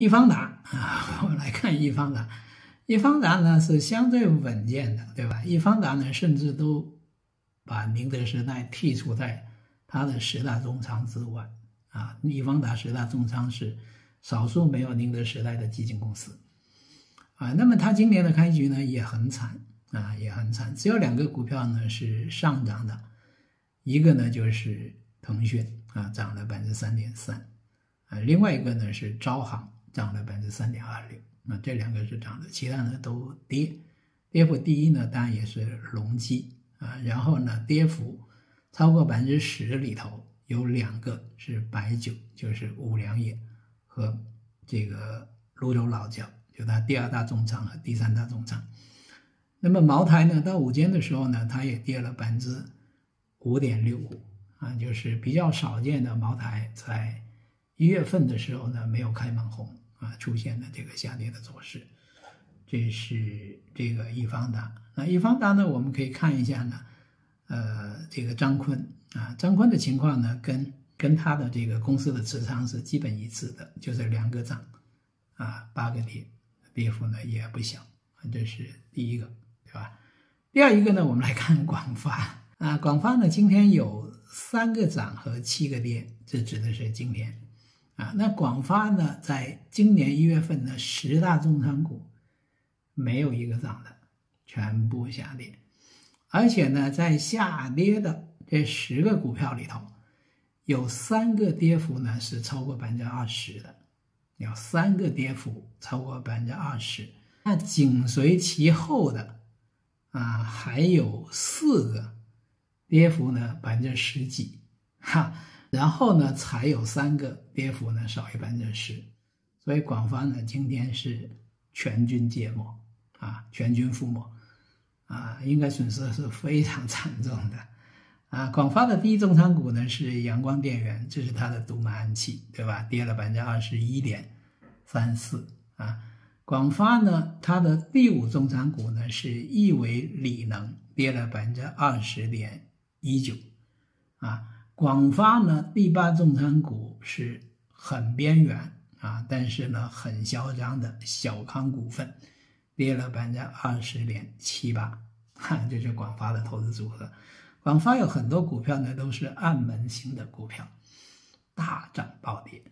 易方达啊，我们来看易方达。易方达呢是相对稳健的，对吧？易方达呢甚至都把宁德时代剔除在它的十大重仓之外啊。易方达十大重仓是少数没有宁德时代的基金公司啊。那么它今年的开局呢也很惨啊，也很惨，只有两个股票呢是上涨的，一个呢就是腾讯啊，涨了百分之三点三啊，另外一个呢是招行，涨了百分之三点二六。那这两个是涨的，其他的都跌。跌幅第一呢，当然也是隆基啊。然后呢，跌幅超过百分之十里头有两个是白酒，就是五粮液和这个泸州老窖，就它第二大重仓和第三大重仓。那么茅台呢，到午间的时候呢，它也跌了百分之五点六五啊，就是比较少见的茅台在一月份的时候呢，没有开门红。啊，出现了这个下跌的走势，这是这个易方达。那易方达呢，我们可以看一下呢，呃，这个张坤啊，张坤的情况呢，跟跟他的这个公司的持仓是基本一致的，就是两个涨，啊，八个跌，跌幅呢也不小，这是第一个，对吧？第二一个呢，我们来看广发啊，广发呢今天有三个涨和七个跌，这指的是今天。啊，那广发呢，在今年一月份的十大重仓股，没有一个涨的，全部下跌。而且呢，在下跌的这十个股票里头，有三个跌幅呢是超过百分之二十的，有三个跌幅超过百分之二十。那紧随其后的啊，还有四个跌幅呢百分之十几，哈。然后呢，才有三个跌幅呢少于百分之十，所以广发呢今天是全军皆没啊，全军覆没啊，应该损失是非常惨重的啊。广发的第一重仓股呢是阳光电源，这是它的独门暗器，对吧？跌了百分之二十一点三四啊。广发呢，它的第五重仓股呢是亿维锂能，跌了百分之二十点一九啊。广发呢，第八重仓股是很边缘啊，但是呢很嚣张的小康股份，跌了百分之二十点七八，哈，这是广发的投资组合。广发有很多股票呢都是暗门型的股票，大涨暴跌。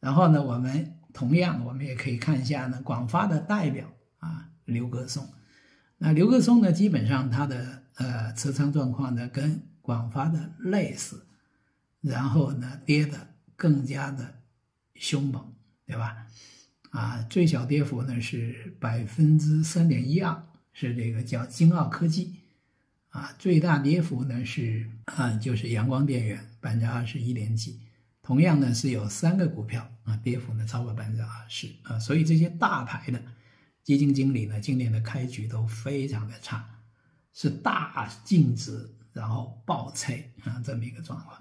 然后呢，我们同样我们也可以看一下呢，广发的代表啊，刘格松。那刘格松呢，基本上他的呃持仓状况呢跟广发的类似。然后呢，跌的更加的凶猛，对吧？啊，最小跌幅呢是百分之三点一二，是这个叫京奥科技，啊，最大跌幅呢是啊，就是阳光电源百分之二十一点几，同样呢是有三个股票啊，跌幅呢超过百分之二十啊，所以这些大牌的基金经理呢，今年的开局都非常的差，是大净值然后爆拆啊这么一个状况。